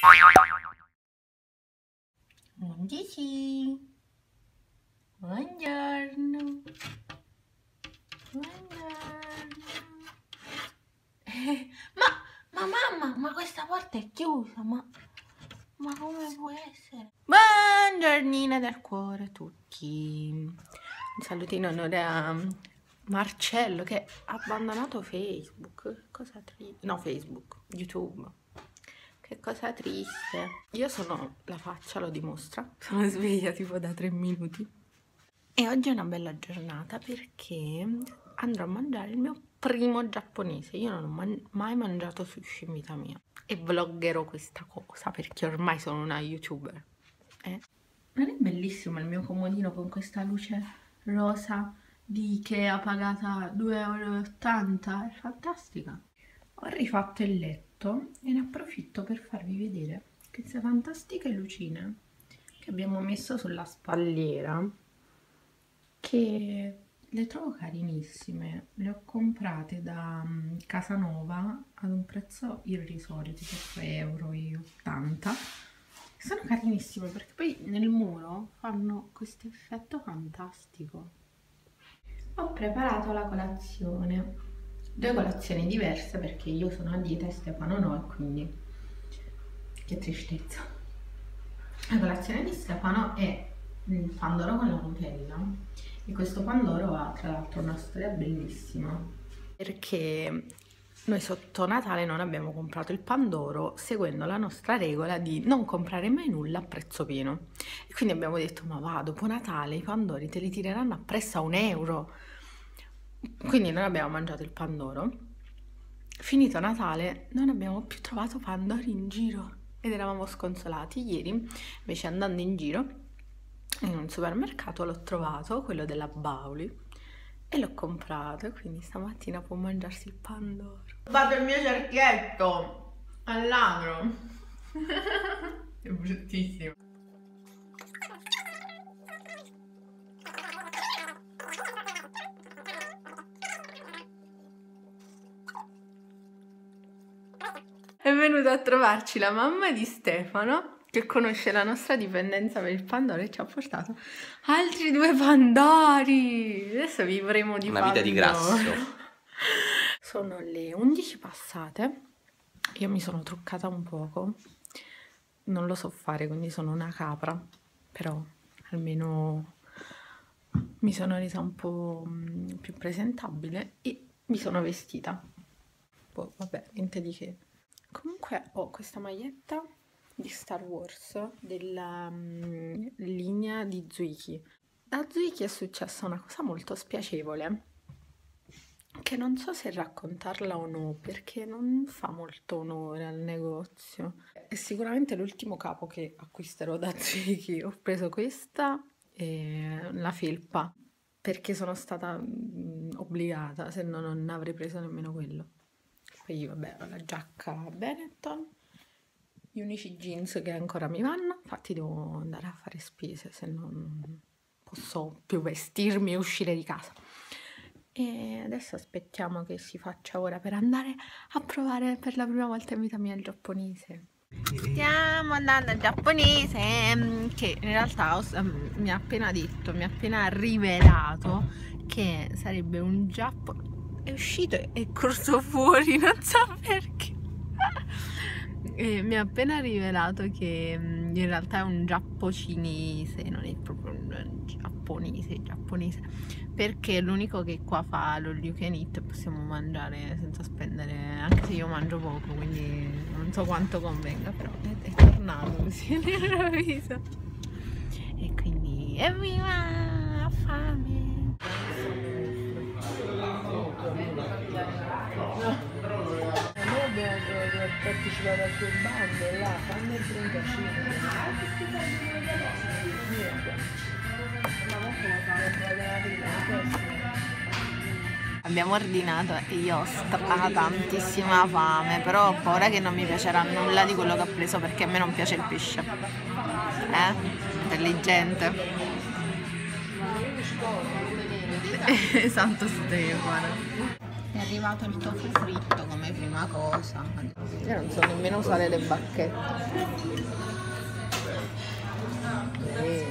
Buongiorno. Buongiorno. Ma, ma mamma, ma questa porta è chiusa, ma, ma come può essere? Buongiornina del cuore a tutti. Un salutino in onore a Marcello che ha abbandonato Facebook. Cosa. No, Facebook, YouTube. Che cosa triste. Io sono, la faccia lo dimostra, sono sveglia tipo da tre minuti. E oggi è una bella giornata perché andrò a mangiare il mio primo giapponese. Io non ho man mai mangiato sushi in vita mia. E vloggerò questa cosa perché ormai sono una youtuber. Eh? Non è bellissimo il mio comodino con questa luce rosa di Ikea pagata 2,80 euro? È fantastica. Ho rifatto il letto letto e ne approfitto per farvi vedere queste fantastiche lucine che abbiamo messo sulla spalliera che le trovo carinissime. Le ho comprate da um, Casanova ad un prezzo irrisorio tipo 3,80 euro sono carinissime perché poi nel muro fanno questo effetto fantastico. Ho preparato la colazione due colazioni diverse perché io sono a dieta e Stefano no e quindi che tristezza. La colazione di Stefano è il pandoro con la Nutella e questo pandoro ha tra l'altro una storia bellissima. Perché noi sotto Natale non abbiamo comprato il pandoro seguendo la nostra regola di non comprare mai nulla a prezzo pieno. E quindi abbiamo detto ma va dopo Natale i pandori te li tireranno a prezzo a un euro quindi noi abbiamo mangiato il pandoro. Finito Natale non abbiamo più trovato pandori in giro ed eravamo sconsolati. Ieri invece andando in giro in un supermercato l'ho trovato, quello della Bauli, e l'ho comprato quindi stamattina può mangiarsi il pandoro. Ho fatto il mio cerchietto all'agro. è bruttissimo. Venuta a trovarci la mamma di Stefano che conosce la nostra dipendenza per il pandoro e ci ha portato altri due pandori. Adesso vivremo di Una pandoro. vita di grasso. Sono le 11 passate. Io mi sono truccata un poco. Non lo so fare, quindi sono una capra, però almeno mi sono resa un po' mm, più presentabile e mi sono vestita. Boh, vabbè, niente di che. Comunque ho questa maglietta di Star Wars della um, linea di Zuiki. Da Zuiki è successa una cosa molto spiacevole che non so se raccontarla o no perché non fa molto onore al negozio. È sicuramente l'ultimo capo che acquisterò da Zuiki. Ho preso questa e la felpa perché sono stata mh, obbligata, se no non avrei preso nemmeno quello. Poi vabbè, ho la giacca Benetton, gli unici jeans che ancora mi vanno, infatti devo andare a fare spese, se non posso più vestirmi e uscire di casa. E adesso aspettiamo che si faccia ora per andare a provare per la prima volta in vita mia il giapponese. Stiamo andando al giapponese mm, che in realtà mm, mi ha appena detto, mi ha appena rivelato che sarebbe un giapponese è uscito e è corso fuori, non so perché. E mi ha appena rivelato che mm, in realtà è un giappo cinese, non è proprio un giapponese, giapponese, perché l'unico che qua fa lo you can eat, possiamo mangiare senza spendere, anche se io mangio poco, quindi non so quanto convenga, però è, è tornato così all'improvviso. E quindi evviva, ho fame! partecipato al tuo bando là, fanno il 35. Abbiamo ordinato e io ho stra tantissima fame, però ho paura che non mi piacerà nulla di quello che ho preso perché a me non piace il pesce. Eh? Intelligente. Santo Stefano. È arrivato il tofu fritto come prima cosa. Io non so nemmeno usare le bacchette. Eh.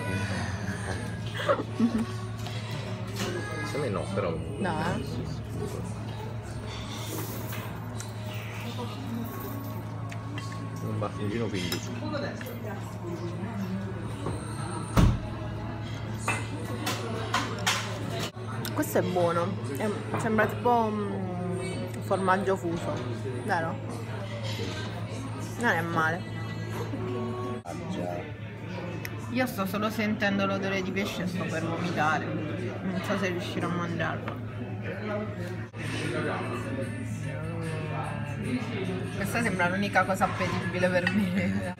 Secondo me no, però. No, eh? Un battigino 15. Questo è buono, è- sembra tipo un formaggio fuso, vero? Non è male. Io sto solo sentendo l'odore di pesce e sto per vomitare. Non so se riuscirò a mangiarlo. Questa sembra l'unica cosa appetibile per me.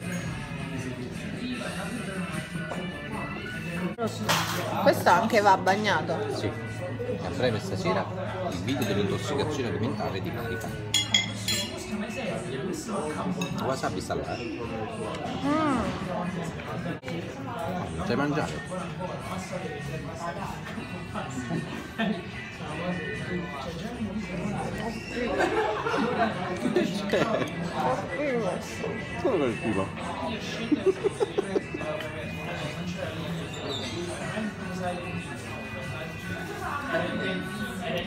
Questo anche va bagnato. Sì. E a breve stasera il video dell'intossicazione alimentare di Marica. Il wasabi eh. Mm. Non sai mangiare? Come quel tipo?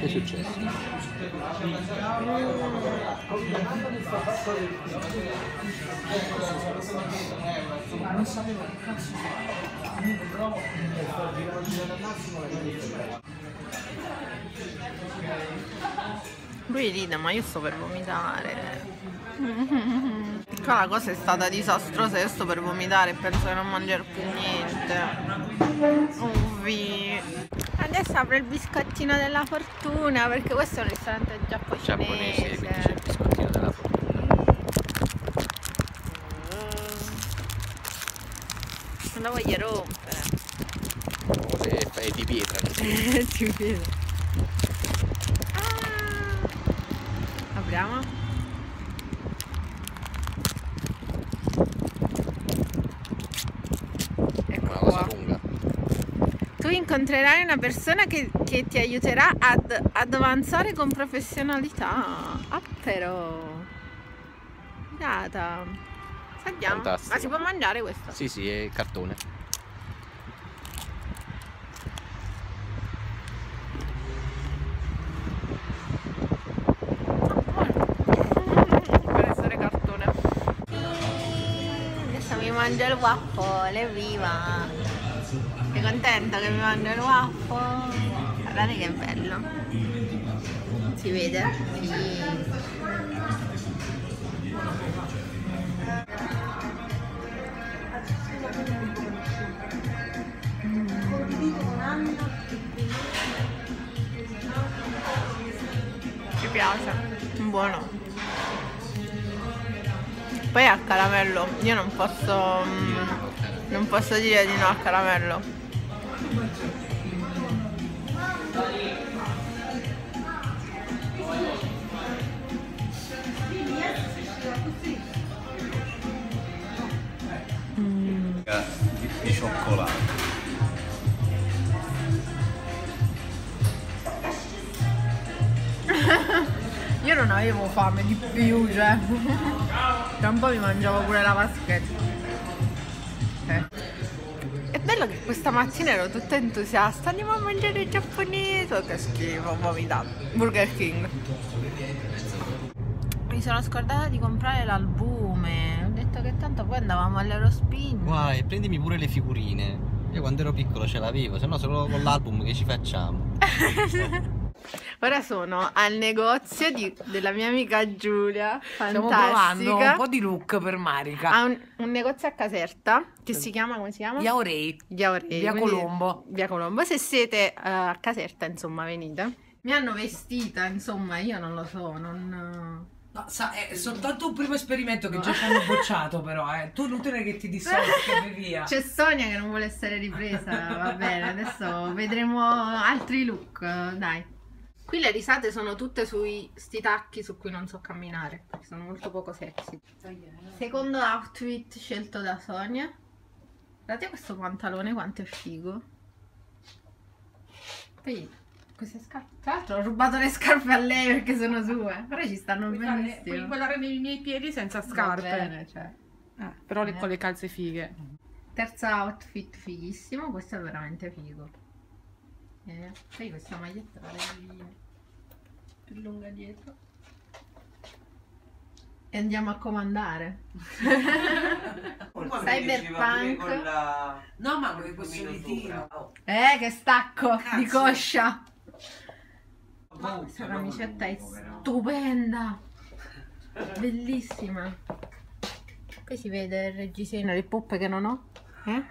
Che è successo? Lui ride, ma io sto per vomitare. Qua la cosa è stata disastrosa, io sto per vomitare e penso che non mangerò più niente. Uvvi. Adesso apro il biscottino della fortuna perché questo è un ristorante giapponese. Giapponese, quindi c'è il biscottino della fortuna. Non la voglio rompere. Cose è di pietra. Ti vedo. Ah. Apriamo. Ecco Una cosa qua. lunga. Tu incontrerai una persona che, che ti aiuterà ad, ad avanzare con professionalità. Ah, però. Figata. Andiamo. Fantastico. Ma si può mangiare questo? Sì, sì, è cartone. per essere cartone. Adesso mi mangio il waffle, evviva! Sei contento che mi il waffle? Guardate che bello. Si vede? Sì. Ci piace, buono. Poi al caramello, io non posso. mm, non posso dire di no al caramello. Di, cioccolato. Io non avevo fame di più, cioè. Tra un po' mi mangiavo pure la vaschetta. Eh. È bello che questa mattina ero tutta entusiasta, andiamo a mangiare il giapponese, che schifo, ho. Burger King. Mi sono scordata di comprare l'albume, che tanto poi andavamo all'Eurospin. E prendimi pure le figurine. Io quando ero piccolo ce l'avevo, se no solo con l'album che ci facciamo. Ora sono al negozio di- della mia amica Giulia, Stiamo provando fantastica. un po' di look per Marica. Ha un, un negozio a Caserta che si chiama, come si chiama? Yaorei. Via Aureli, Via quindi- Colombo. Via Colombo. Se siete eh, a Caserta, insomma, venite. Mi hanno vestita, insomma, io non lo so, non... No, sa, è soltanto un primo esperimento che già ci hanno bocciato, però, eh. Tu inutile che ti dissolvi e vai via. C'è Sonia che non vuole essere ripresa, va bene, adesso vedremo altri look, dai. Qui le risate sono tutte sui sti tacchi su cui non so camminare, perché sono molto poco sexy. Secondo outfit scelto da Sonia. Guardate questo pantalone quanto è figo. Poi queste scarpe. Tra l'altro ho rubato le scarpe a lei perché sono sue. Però ci stanno Puoi, fare- benissimo. puoi guardare nei miei piedi senza Va scarpe. bene, cioè. Eh, però le- Eh. con le calze fighe. Terza outfit fighissimo, questo è veramente figo. Eh, poi questa maglietta vale più lunga dietro. E andiamo a comandare. Cyberpunk. La... No, ma con ritiro. sopra. Oh. Eh, che stacco di Cazzo. coscia. Ma Questa camicetta è stupenda. Bellissima. Poi si vede il reggiseno di poppe che non ho. Eh?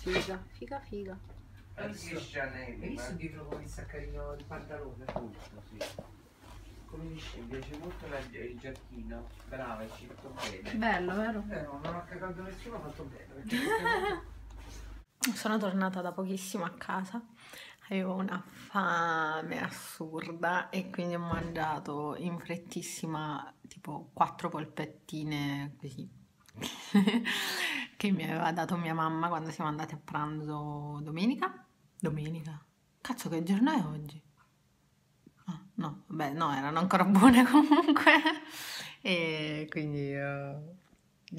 Figa, figa, figa. Hai visto dietro come sta carino il pantalone? Tutto, sì. Come dice, mi piace molto la- il giacchino. Brava, è scelto bene. Bello, vero? Eh, no, non ho cagato nessuno, ha fatto bene. Sono tornata da pochissimo a casa, avevo una fame assurda e quindi ho mangiato in frettissima tipo quattro polpettine così che mi aveva dato mia mamma quando siamo andati a pranzo domenica. Domenica? Cazzo che giorno è oggi? Ah, no, vabbè, no, erano ancora buone comunque. E quindi eh,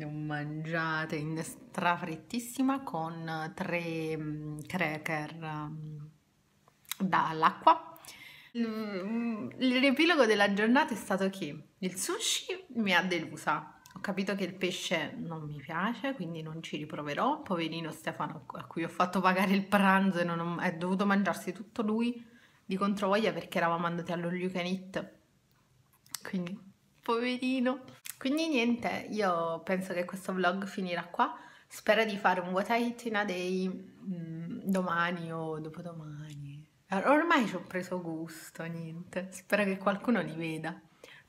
ho mangiate in strafrettissima con tre mm, cracker mm, dall'acqua. Il riepilogo della giornata è stato che il sushi mi ha delusa. Ho capito che il pesce non mi piace, quindi non ci riproverò. Poverino Stefano, a cui ho fatto pagare il pranzo e non ho- è dovuto mangiarsi tutto lui di controvoglia perché eravamo andati allo You Can Eat. Quindi, poverino. Quindi niente, io penso che questo vlog finirà qua. Spero di fare un What I Eat in a Day mm, domani o dopodomani. Or- Ormai ci ho preso gusto, niente. Spero che qualcuno li veda.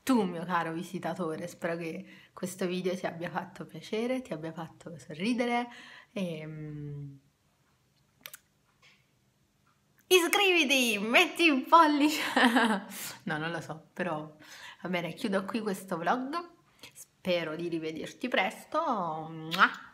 Tu, mio caro visitatore, spero che questo video ti abbia fatto piacere, ti abbia fatto sorridere e... mm, Iscriviti, metti un pollice. no, non lo so, però va bene, chiudo qui questo vlog. Spero di rivederti presto. Mua.